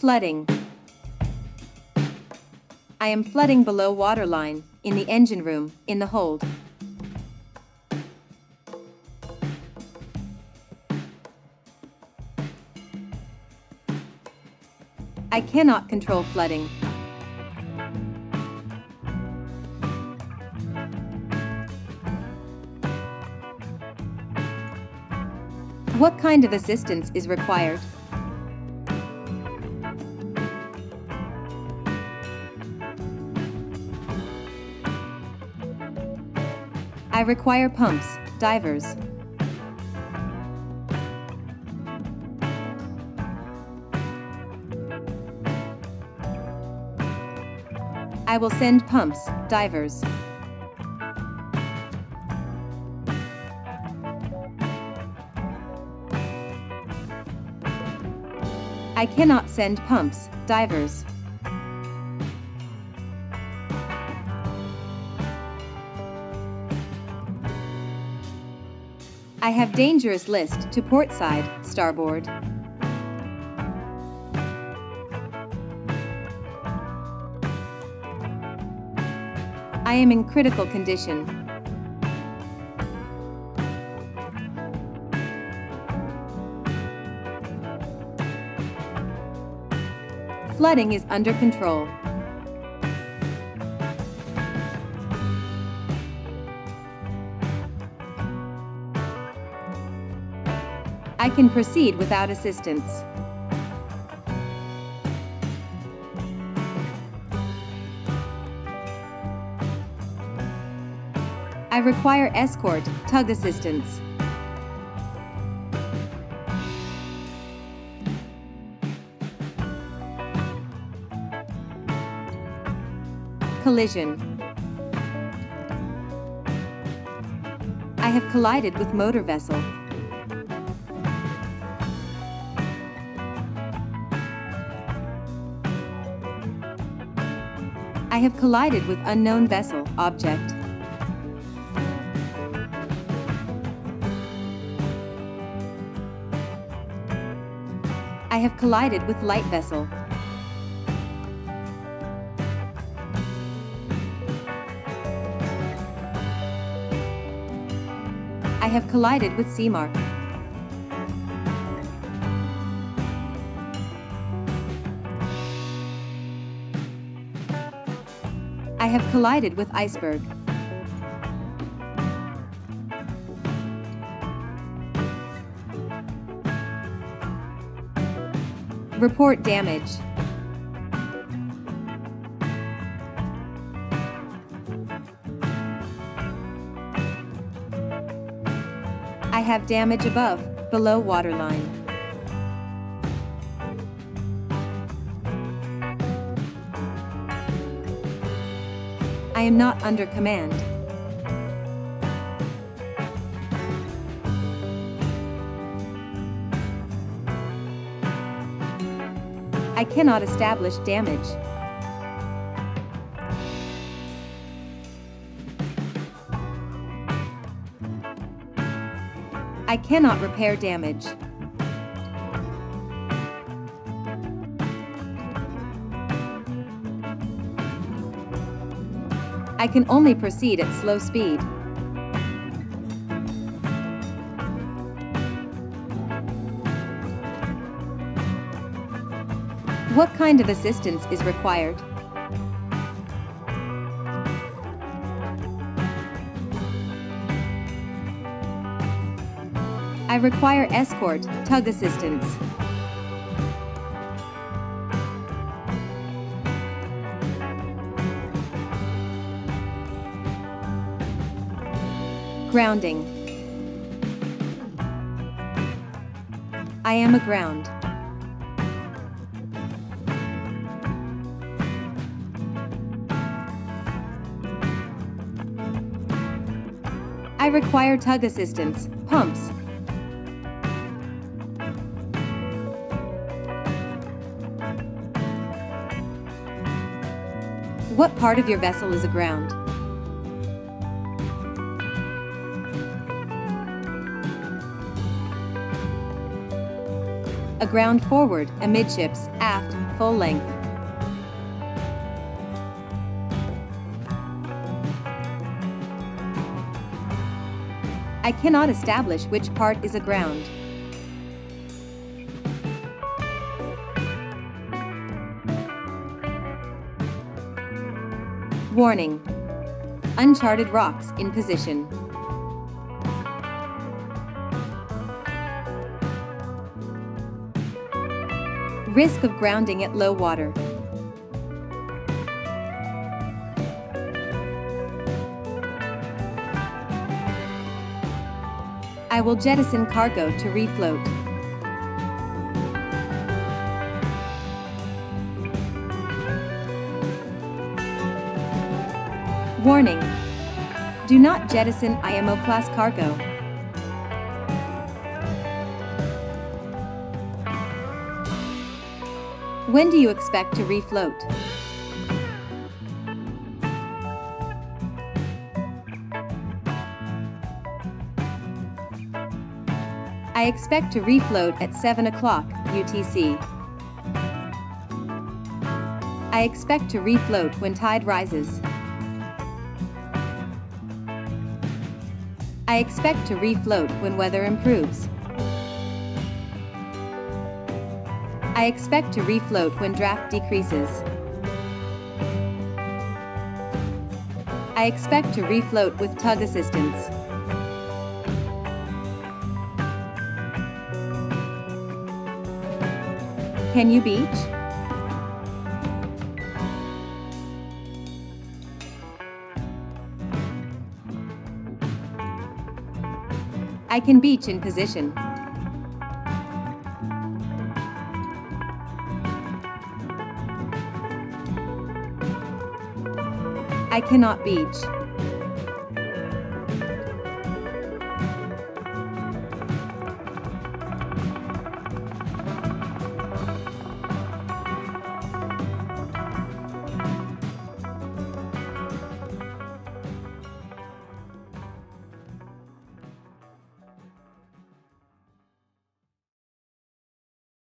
Flooding. I am flooding below waterline, in the engine room, in the hold. I cannot control flooding. What kind of assistance is required? I require pumps, divers. I will send pumps, divers. I cannot send pumps, divers. I have dangerous list to port side, starboard. I am in critical condition. Flooding is under control. I can proceed without assistance. I require escort, tug assistance. Collision. I have collided with motor vessel. I have collided with unknown vessel, object. I have collided with light vessel. I have collided with sea I have collided with iceberg. Report damage. I have damage above, below waterline. I am not under command. I cannot establish damage. I cannot repair damage. I can only proceed at slow speed. What kind of assistance is required? I require escort, tug assistance. Grounding. I am aground. I require tug assistance, pumps. What part of your vessel is aground? Aground forward, amidships, aft, full length. I cannot establish which part is aground. Warning. Uncharted rocks in position. Risk of grounding at low water. I will jettison cargo to refloat. Warning. Do not jettison IMO class cargo. When do you expect to refloat? I expect to refloat at 7 o'clock UTC. I expect to refloat when tide rises. I expect to refloat when weather improves. I expect to refloat when draft decreases. I expect to refloat with tug assistance. Can you beach? I can beach in position. I cannot beach.